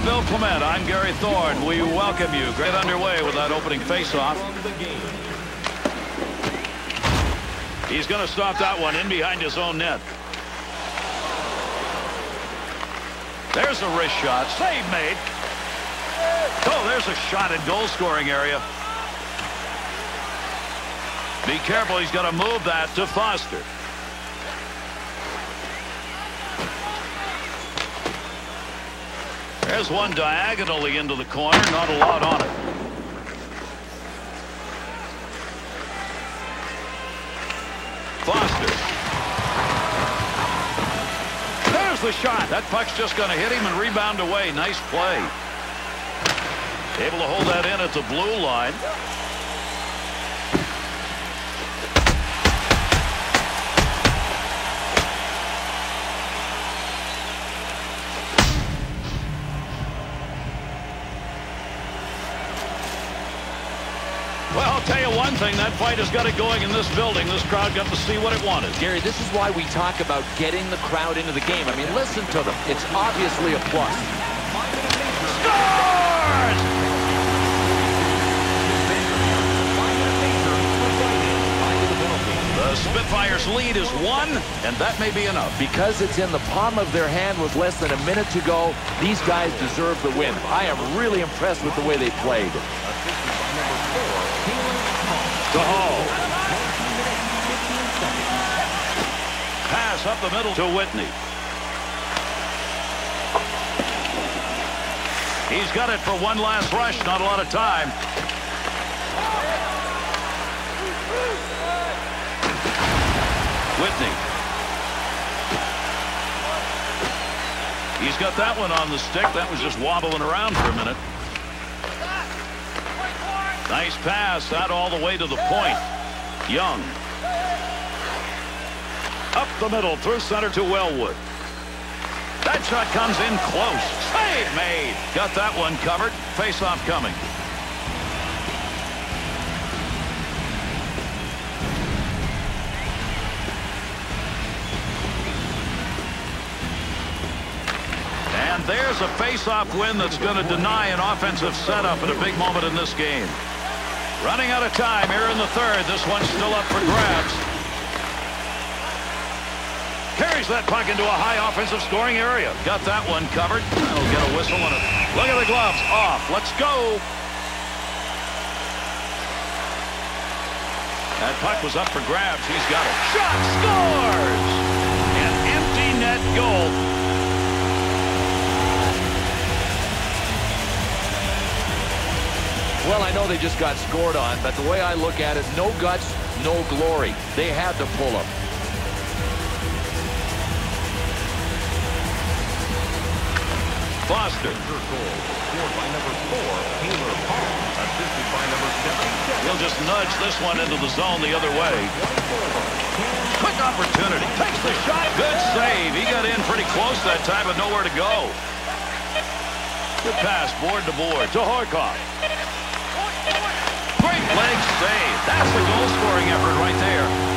Bill Clement, I'm Gary Thorne. We welcome you. Get underway with that opening faceoff. He's going to stop that one in behind his own net. There's a wrist shot. Save made. Oh, there's a shot in goal scoring area. Be careful. He's going to move that to Foster. There's one diagonally into the corner. Not a lot on it. Foster. There's the shot. That puck's just going to hit him and rebound away. Nice play. Able to hold that in at the blue line. Well, I'll tell you one thing. That fight has got it going in this building. This crowd got to see what it wanted. Gary, this is why we talk about getting the crowd into the game. I mean, listen to them. It's obviously a plus. Scores! The Spitfires lead is one, and that may be enough. Because it's in the palm of their hand with less than a minute to go, these guys deserve the win. I am really impressed with the way they played. To Hall. Pass up the middle to Whitney. He's got it for one last rush. Not a lot of time. Whitney. He's got that one on the stick. That was just wobbling around for a minute. Nice pass. That all the way to the point. Young. Up the middle through center to Wellwood. That shot comes in close. Save made. Got that one covered. Face off coming. And there's a face-off win that's going to deny an offensive setup at a big moment in this game. Running out of time here in the third. This one's still up for grabs. Carries that puck into a high offensive scoring area. Got that one covered. That'll get a whistle on it. Look at the gloves. Off. Let's go. That puck was up for grabs. He's got it. Shot scores! Well, I know they just got scored on, but the way I look at it, no guts, no glory. They had to pull them. Foster. Scored by number four, Taylor Hall. Assisted by number 77. He'll just nudge this one into the zone the other way. Quick opportunity. Takes the shot. Good save. He got in pretty close that time, but nowhere to go. Good pass, board to board, to Horcoff. Leg save. That's the goal-scoring effort right there.